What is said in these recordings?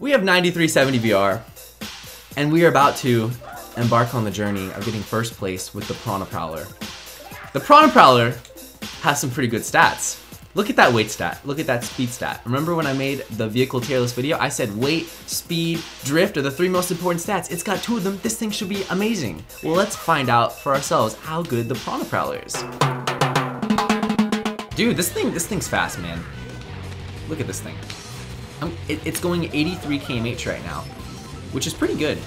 We have 9370 VR, and we are about to embark on the journey of getting first place with the Piranha Prowler. The Piranha Prowler has some pretty good stats. Look at that weight stat. Look at that speed stat. Remember when I made the vehicle tier list video? I said weight, speed, drift are the three most important stats. It's got two of them. This thing should be amazing. Well, let's find out for ourselves how good the Piranha Prowler is. Dude, this thing, this thing's fast, man. Look at this thing. It, it's going 83 kmh right now, which is pretty good.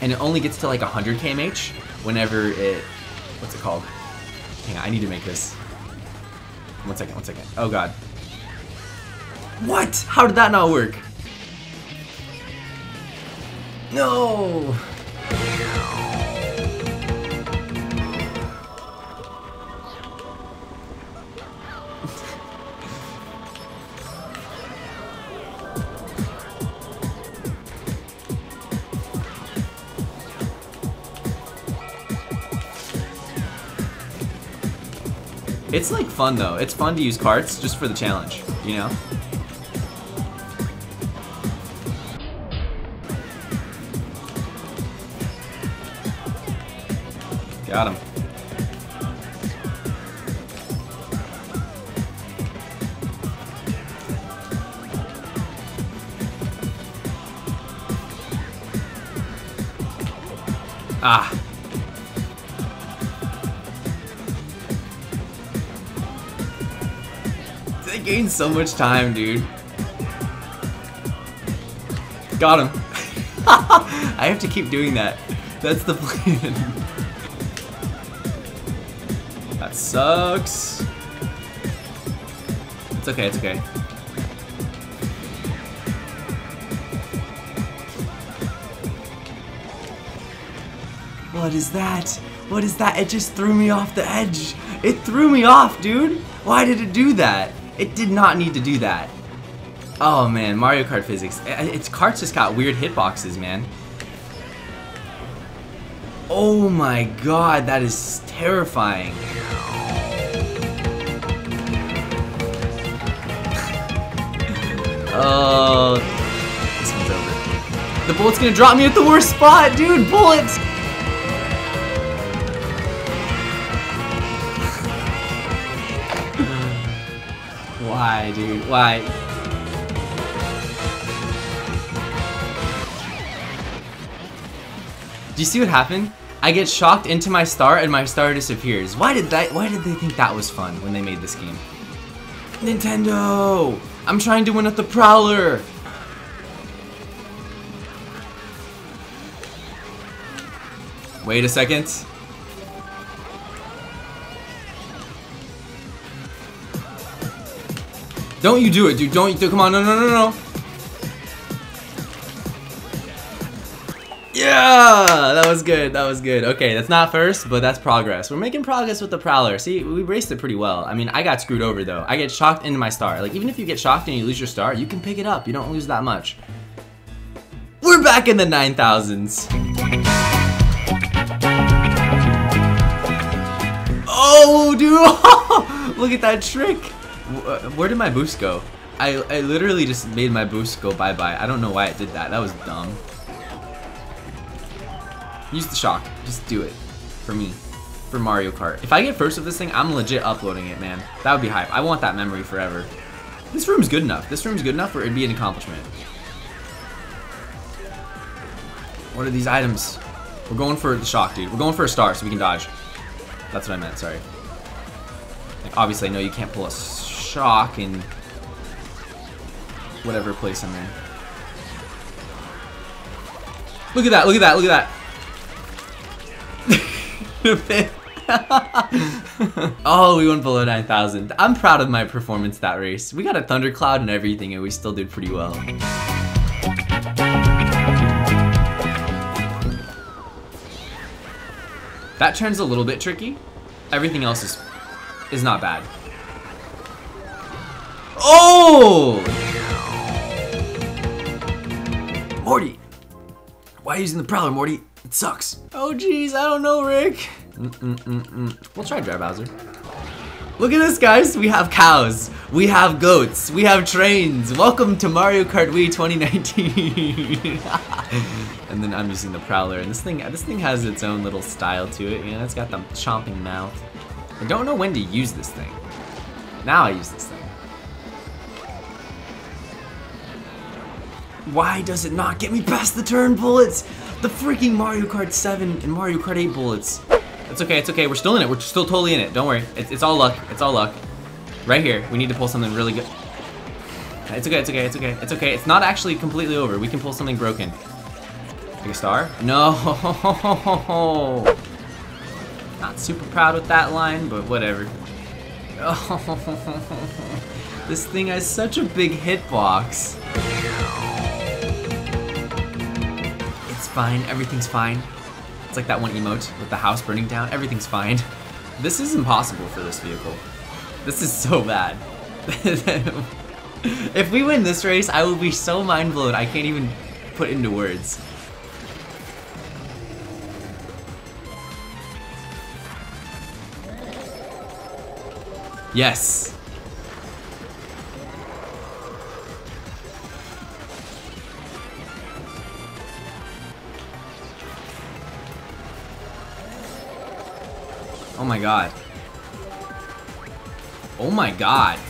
And it only gets to like 100 kmh whenever it, what's it called? Hang on, I need to make this. One second, one second. Oh god. What? How did that not work? No! It's like fun though. It's fun to use carts just for the challenge, you know? Got him. Ah. Gained so much time, dude. Got him. I have to keep doing that. That's the plan. that sucks. It's okay, it's okay. What is that? What is that? It just threw me off the edge. It threw me off, dude. Why did it do that? It did not need to do that. Oh man, Mario Kart physics. Its carts just got weird hitboxes, man. Oh my god, that is terrifying. oh, this one's over. The bullet's gonna drop me at the worst spot, dude. Bullets. Why, dude? Why? Do you see what happened? I get shocked into my star and my star disappears. Why did that why did they think that was fun when they made this game? Nintendo! I'm trying to win at the Prowler! Wait a second. Don't you do it, dude. Don't you do come on, no no no no. Yeah, that was good. That was good. Okay, that's not first, but that's progress. We're making progress with the Prowler. See, we raced it pretty well. I mean, I got screwed over though. I get shocked into my star. Like, even if you get shocked and you lose your star, you can pick it up. You don't lose that much. We're back in the 9000s. Oh, dude. Look at that trick. Uh, where did my boost go? I, I literally just made my boost go bye-bye. I don't know why it did that. That was dumb. Use the shock. Just do it. For me. For Mario Kart. If I get first with this thing, I'm legit uploading it, man. That would be hype. I want that memory forever. This room's good enough. This room's good enough for it'd be an accomplishment. What are these items? We're going for the shock, dude. We're going for a star so we can dodge. That's what I meant, sorry. Like, obviously, I know you can't pull a shock in whatever place I'm in. Look at that, look at that, look at that. oh, we went below 9,000. I'm proud of my performance that race. We got a thundercloud and everything and we still did pretty well. That turn's a little bit tricky. Everything else is is not bad. Oh! Morty! Why are you using the Prowler, Morty? It sucks. Oh jeez, I don't know, Rick. Mm -mm -mm we'll try Dry Bowser. Look at this, guys. We have cows. We have goats. We have trains. Welcome to Mario Kart Wii 2019. and then I'm using the Prowler, and this thing, this thing has its own little style to it. You know, it's got the chomping mouth. I don't know when to use this thing. Now I use this thing. Why does it not get me past the turn bullets? The freaking Mario Kart 7 and Mario Kart 8 bullets. It's okay, it's okay. We're still in it. We're still totally in it. Don't worry. It's, it's all luck. It's all luck. Right here. We need to pull something really good. It's okay, it's okay, it's okay. It's okay. It's not actually completely over. We can pull something broken. Like a star? No. Not super proud with that line, but whatever. This thing has such a big hitbox. Fine. Everything's fine. It's like that one emote with the house burning down. Everything's fine. This is impossible for this vehicle. This is so bad. if we win this race, I will be so mind blown I can't even put into words. Yes. My god. Oh my god.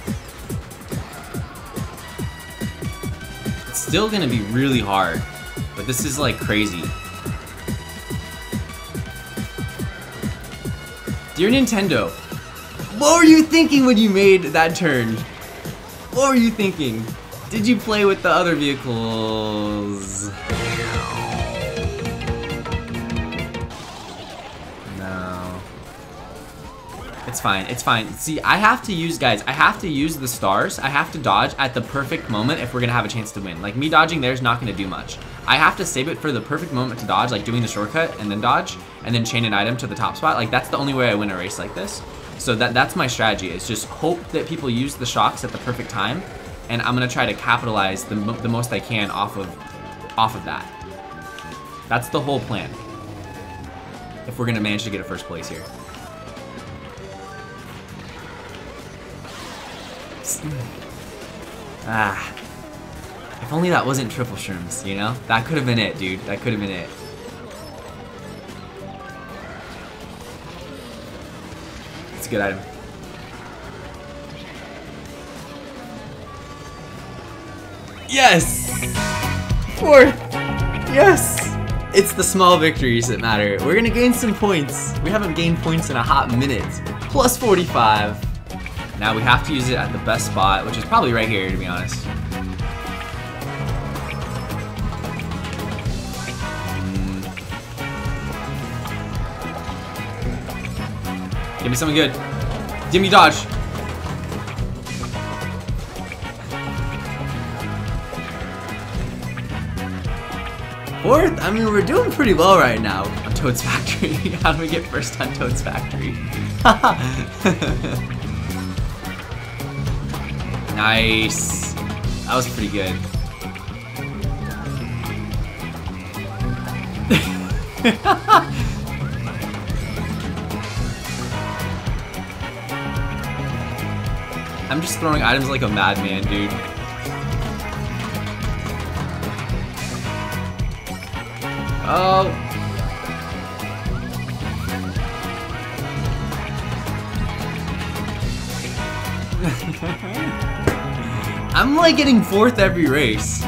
It's still gonna be really hard, but this is like crazy. Dear Nintendo, what were you thinking when you made that turn? What were you thinking? Did you play with the other vehicles? It's fine, it's fine. See, I have to use, guys, I have to use the stars. I have to dodge at the perfect moment if we're gonna have a chance to win. Like, me dodging there is not gonna do much. I have to save it for the perfect moment to dodge, like doing the shortcut and then dodge, and then chain an item to the top spot. Like, that's the only way I win a race like this. So that that's my strategy, is just hope that people use the shocks at the perfect time, and I'm gonna try to capitalize the, the most I can off of, off of that. That's the whole plan. If we're gonna manage to get a first place here. Ah. If only that wasn't triple shrooms, you know? That could have been it, dude. That could have been it. It's a good item. Yes! Fourth! Yes! It's the small victories that matter. We're gonna gain some points. We haven't gained points in a hot minute. Plus 45. Now we have to use it at the best spot, which is probably right here, to be honest. Mm. Give me something good. Give me dodge. Fourth? I mean, we're doing pretty well right now on Toad's Factory. How do we get first on Toad's Factory? Nice. That was pretty good. I'm just throwing items like a madman, dude. Oh, I'm like getting fourth every race.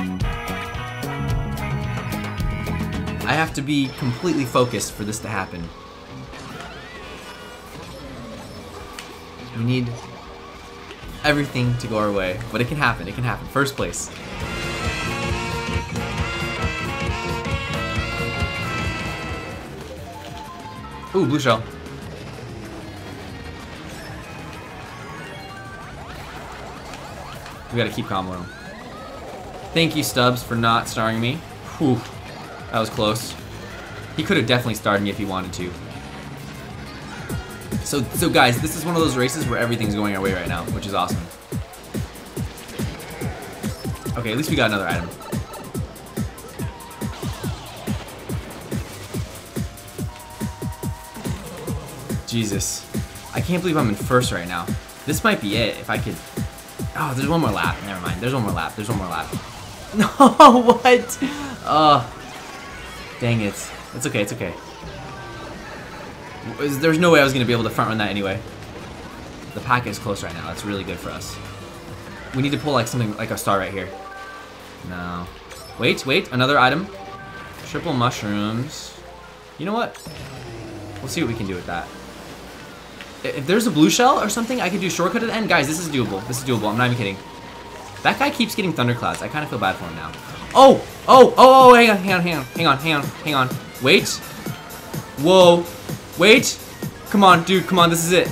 I have to be completely focused for this to happen. We need everything to go our way, but it can happen, it can happen. First place. Ooh, blue shell. We gotta keep with him. Thank you, Stubbs, for not starring me. Whew. That was close. He could have definitely starred me if he wanted to. So, so guys, this is one of those races where everything's going our way right now, which is awesome. Okay, at least we got another item. Jesus. I can't believe I'm in first right now. This might be it, if I could... Oh, there's one more lap. Never mind. There's one more lap. There's one more lap. No, what? Uh, dang it. It's okay, it's okay. There's no way I was going to be able to front run that anyway. The pack is close right now. That's really good for us. We need to pull like something like a star right here. No. Wait, wait. Another item. Triple mushrooms. You know what? We'll see what we can do with that. If there's a blue shell or something, I could do shortcut at the end. Guys, this is doable. This is doable. I'm not even kidding. That guy keeps getting thunderclouds. I kind of feel bad for him now. Oh! Oh! Oh! Oh! Hang on! Hang on! Hang on! Hang on! Hang on! Hang on! Wait! Whoa! Wait! Come on, dude! Come on! This is it!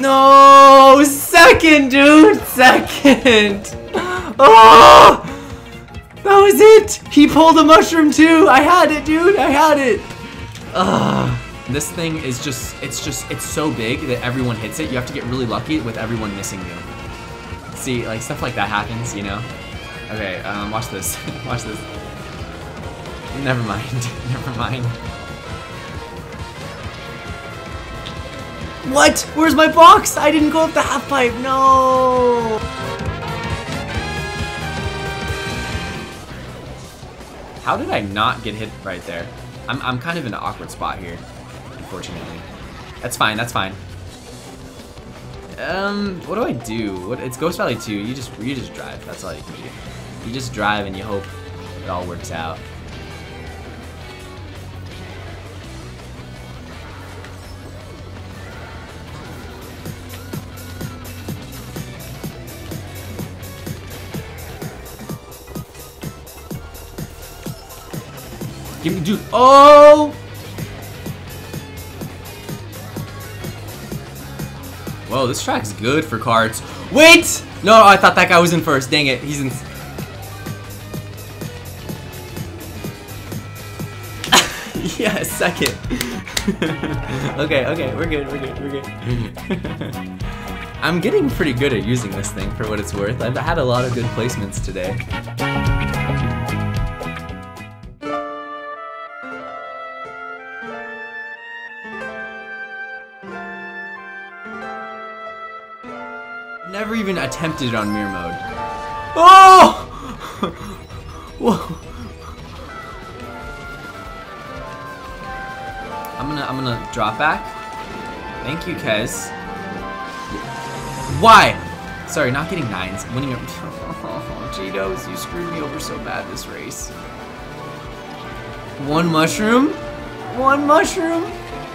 No! Second, dude! Second! Oh! That was it! He pulled a mushroom too! I had it, dude! I had it! Ugh. This thing is just, it's just, it's so big that everyone hits it. You have to get really lucky with everyone missing you. See, like, stuff like that happens, you know? Okay, um, watch this. watch this. Never mind. Never mind. What? Where's my box? I didn't go up the half pipe. No! How did I not get hit right there? I'm, I'm kind of in an awkward spot here unfortunately. That's fine, that's fine. Um, what do I do? What, it's Ghost Valley 2. You just you just drive. That's all you can do. You just drive and you hope it all works out. Give me, dude. Oh! Whoa, this track's good for carts. Wait! No, I thought that guy was in first. Dang it, he's in... yeah, second. okay, okay, we're good, we're good, we're good. I'm getting pretty good at using this thing for what it's worth. I've had a lot of good placements today. Never even attempted it on mirror mode. Oh! Whoa. I'm gonna I'm gonna drop back. Thank you, Kez. Why? Sorry, not getting nines. Winning a oh, Cheetos, you screwed me over so bad this race. One mushroom? One mushroom?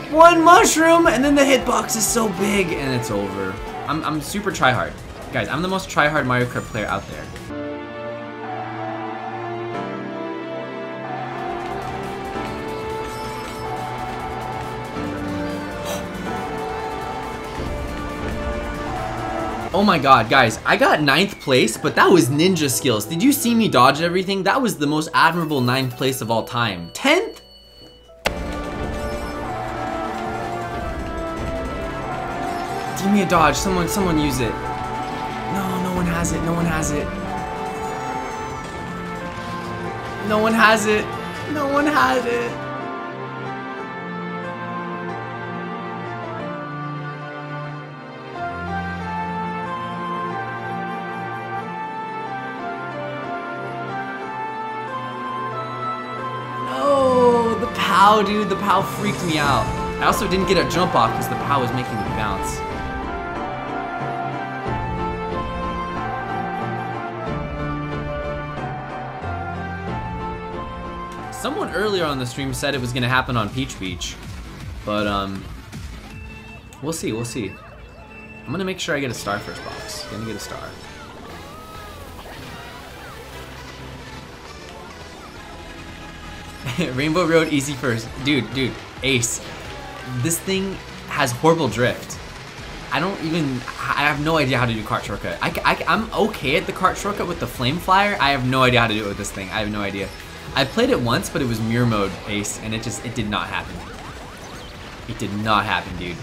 One mushroom! And then the hitbox is so big and it's over. I'm, I'm super tryhard. Guys, I'm the most tryhard Mario Kart player out there. Oh my god, guys, I got ninth place, but that was ninja skills. Did you see me dodge everything? That was the most admirable ninth place of all time. 10th? Give me a dodge. Someone, someone use it. No, no one has it. No one has it. No one has it. No one has it. The POW, dude. The POW freaked me out. I also didn't get a jump off because the POW was making me bounce. Someone earlier on the stream said it was gonna happen on Peach Beach, but um, we'll see, we'll see. I'm gonna make sure I get a star first box. Gonna get a star. Rainbow Road easy first. Dude, dude, Ace. This thing has horrible drift. I don't even, I have no idea how to do cart shortcut. I, I, I'm okay at the cart shortcut with the flame flyer. I have no idea how to do it with this thing. I have no idea. I played it once, but it was mirror mode Ace, and it just, it did not happen. It did not happen, dude.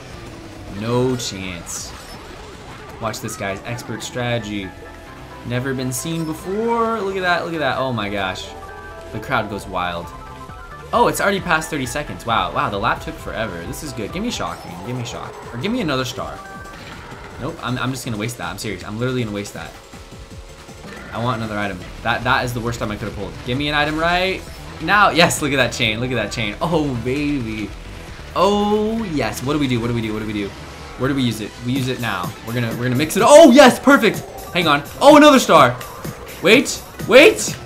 No chance. Watch this, guys. Expert strategy. Never been seen before. Look at that, look at that. Oh my gosh. The crowd goes wild. Oh, it's already past 30 seconds. Wow, wow, the lap took forever. This is good. Give me shocking. Give me shock. Or give me another star. Nope, I'm, I'm just gonna waste that. I'm serious. I'm literally gonna waste that. I want another item. That That is the worst time I could have pulled. Give me an item right now. Yes, look at that chain. Look at that chain. Oh, baby. Oh, yes. What do we do? What do we do? What do we do? Where do we use it? We use it now. We're gonna we're gonna mix it. Oh, yes, perfect. Hang on. Oh, another star. Wait, wait.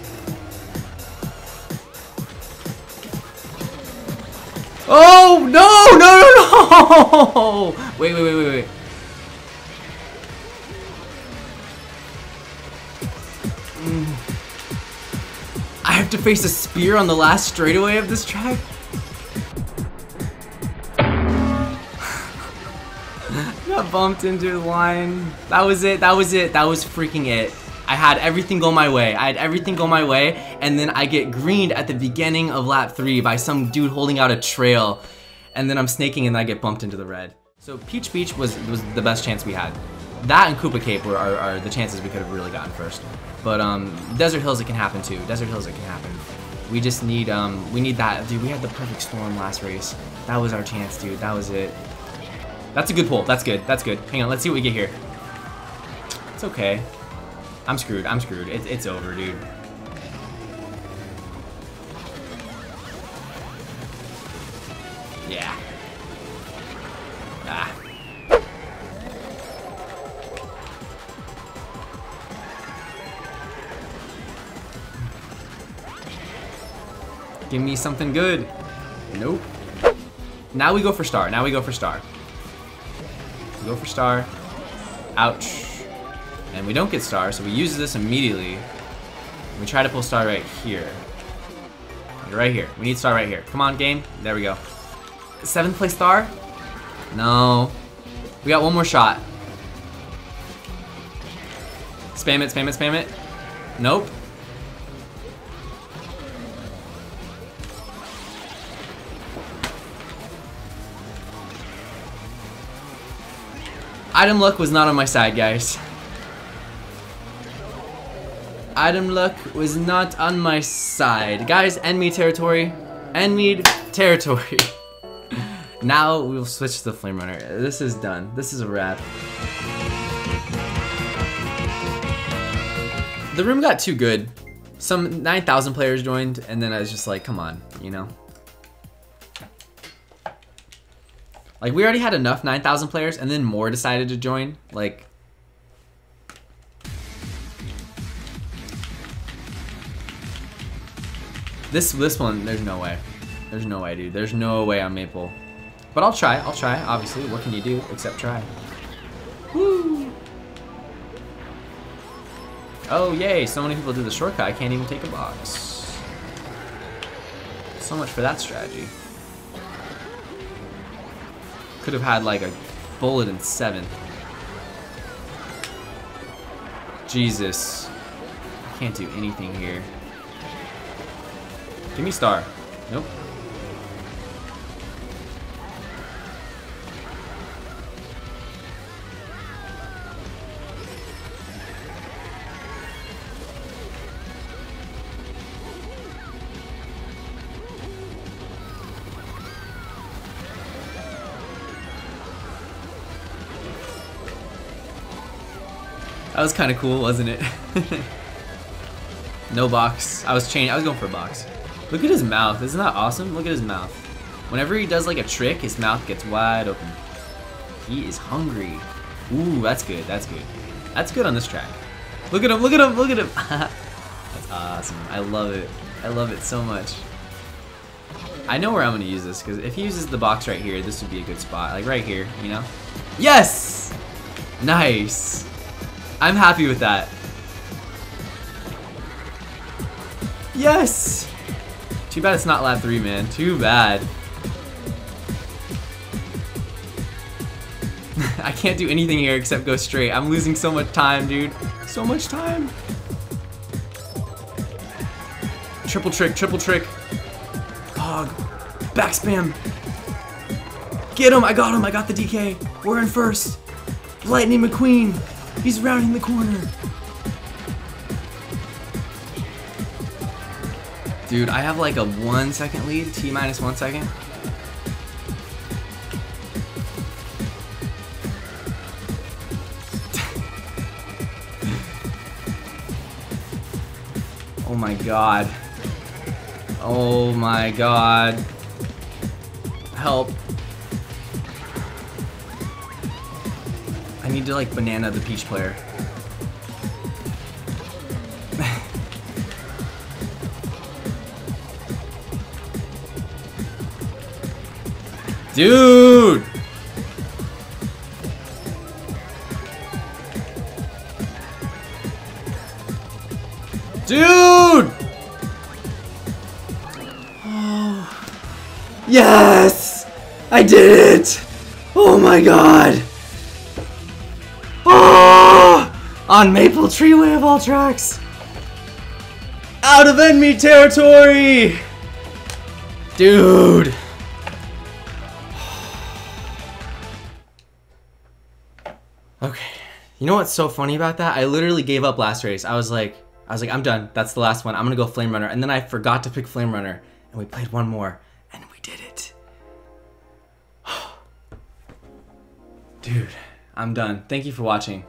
Oh, no, no, no, no. Wait, wait, wait, wait, wait. To face a spear on the last straightaway of this track? Got bumped into the line. That was it, that was it, that was freaking it. I had everything go my way. I had everything go my way, and then I get greened at the beginning of lap 3 by some dude holding out a trail. And then I'm snaking and I get bumped into the red. So Peach Beach was, was the best chance we had. That and Koopa Cape were, are, are the chances we could have really gotten first. But um, Desert Hills it can happen too. Desert Hills it can happen. We just need um, we need that, dude. We had the perfect storm last race. That was our chance, dude. That was it. That's a good pull. That's good. That's good. Hang on. Let's see what we get here. It's okay. I'm screwed. I'm screwed. It, it's over, dude. Give me something good. Nope. Now we go for star. Now we go for star. We go for star. Ouch. And we don't get star, so we use this immediately. We try to pull star right here. Right here. We need star right here. Come on, game. There we go. Seventh place star? No. We got one more shot. Spam it, spam it, spam it. Nope. Item luck was not on my side, guys. Item luck was not on my side. Guys, enemy territory. Enemy territory. now we'll switch to the Flame Runner. This is done. This is a wrap. The room got too good. Some 9,000 players joined, and then I was just like, come on, you know? Like, we already had enough 9,000 players, and then more decided to join. Like, this this one, there's no way. There's no way, dude. There's no way on Maple. But I'll try. I'll try, obviously. What can you do except try? Woo! Oh, yay. So many people do the shortcut, I can't even take a box. So much for that strategy. Could have had like a bullet in seventh. Jesus. I can't do anything here. Give me star. Nope. That was kind of cool, wasn't it? no box. I was changing. I was going for a box. Look at his mouth. Isn't that awesome? Look at his mouth. Whenever he does like a trick, his mouth gets wide open. He is hungry. Ooh, that's good. That's good. That's good on this track. Look at him. Look at him. Look at him. that's awesome. I love it. I love it so much. I know where I'm going to use this because if he uses the box right here, this would be a good spot. Like right here, you know? Yes! Nice. I'm happy with that. Yes! Too bad it's not lap 3, man. Too bad. I can't do anything here except go straight. I'm losing so much time, dude. So much time. Triple trick, triple trick. Hog. Back spam. Get him, I got him, I got the DK. We're in first. Lightning McQueen. He's rounding the corner. Dude, I have like a one second lead, T minus one second. oh my god. Oh my god. Help. Need to like banana the peach player. Dude! Dude! Oh. Yes! I did it! Oh my god! On Maple Treeway of all tracks! Out of enemy territory! Dude! Okay. You know what's so funny about that? I literally gave up last race. I was like, I was like, I'm done. That's the last one. I'm gonna go Flame Runner. And then I forgot to pick Flame Runner. And we played one more. And we did it. Dude, I'm done. Thank you for watching.